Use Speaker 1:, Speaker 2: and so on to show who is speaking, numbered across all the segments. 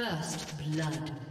Speaker 1: First blood.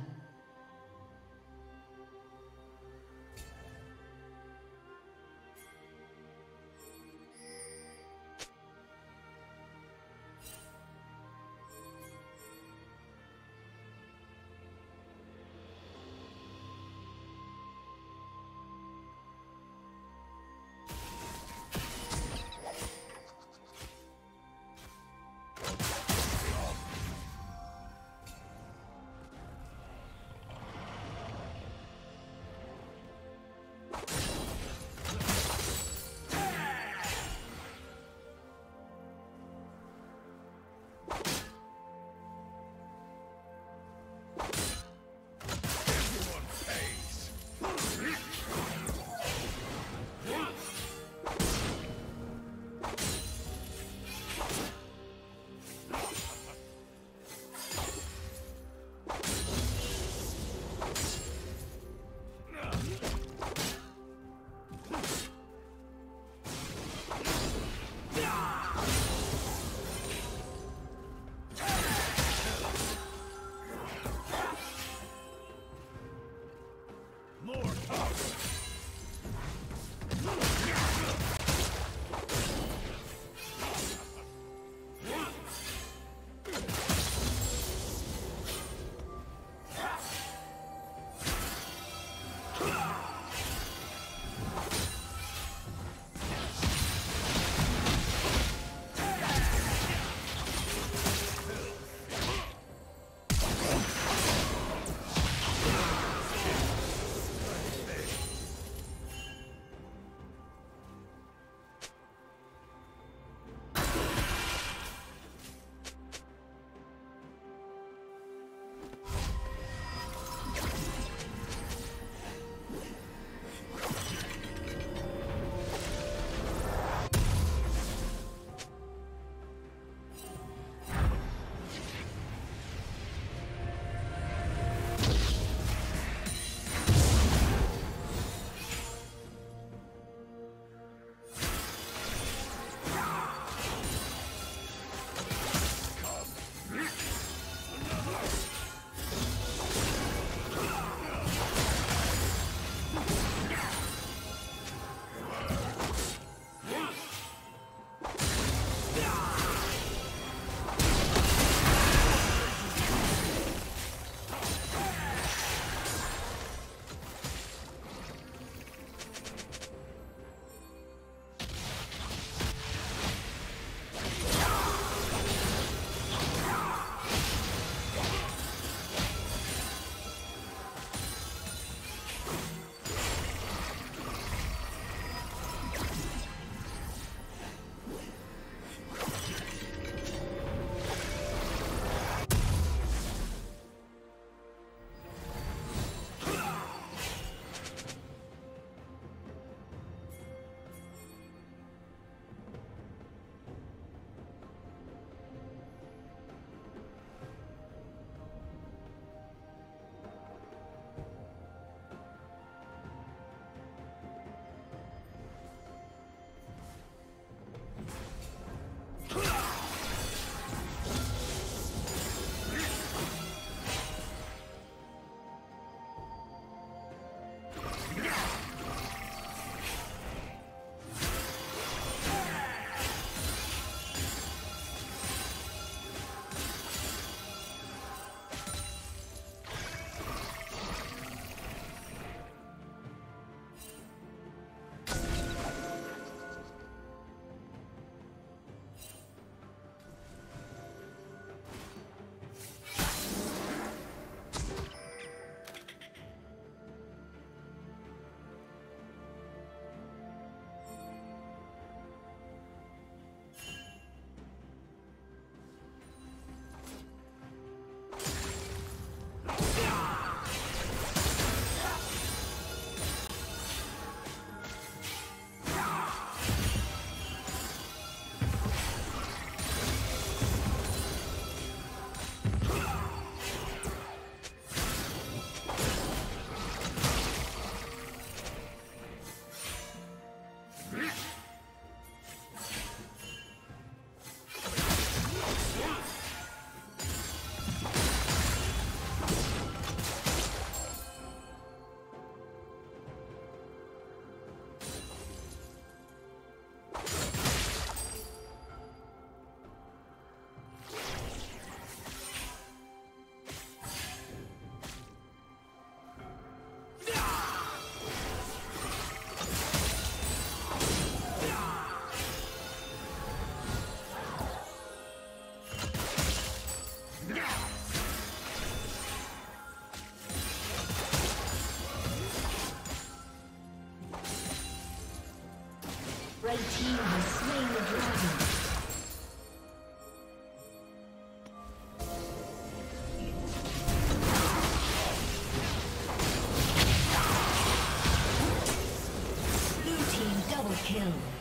Speaker 1: Kill.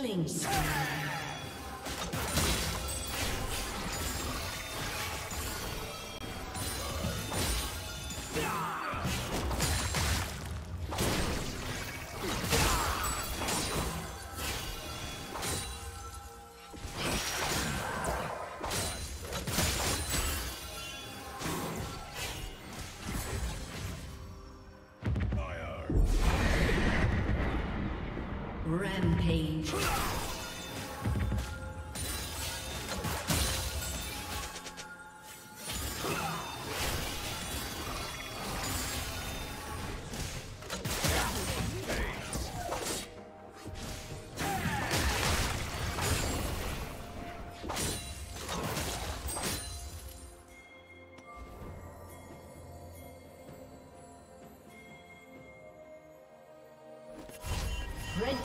Speaker 1: Killing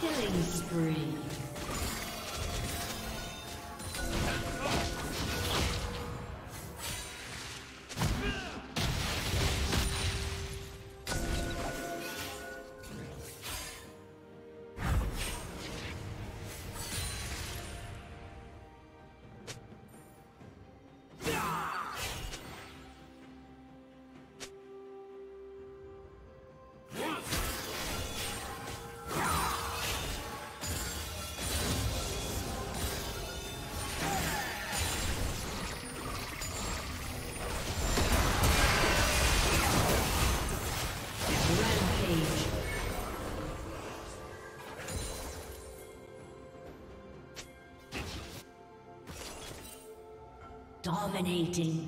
Speaker 1: Killing spree. Dominating.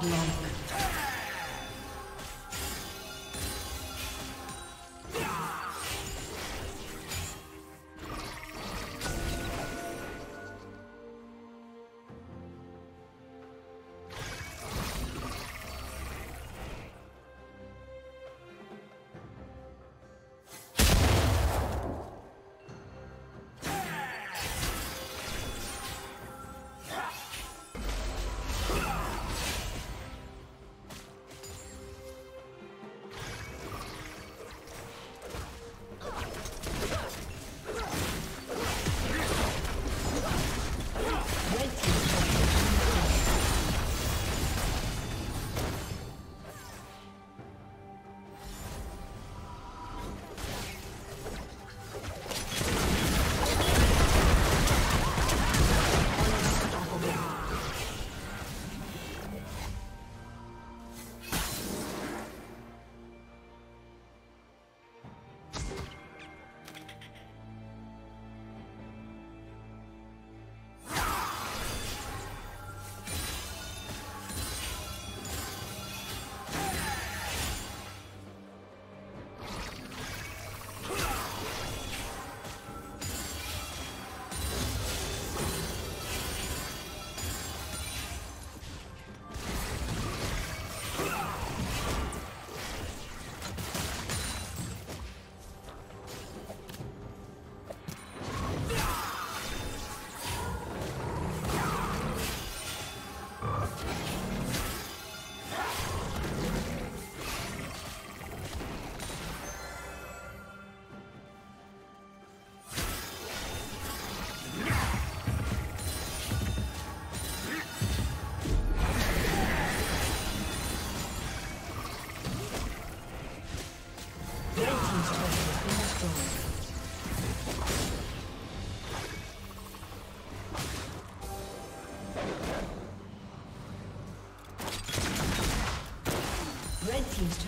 Speaker 1: Godlike.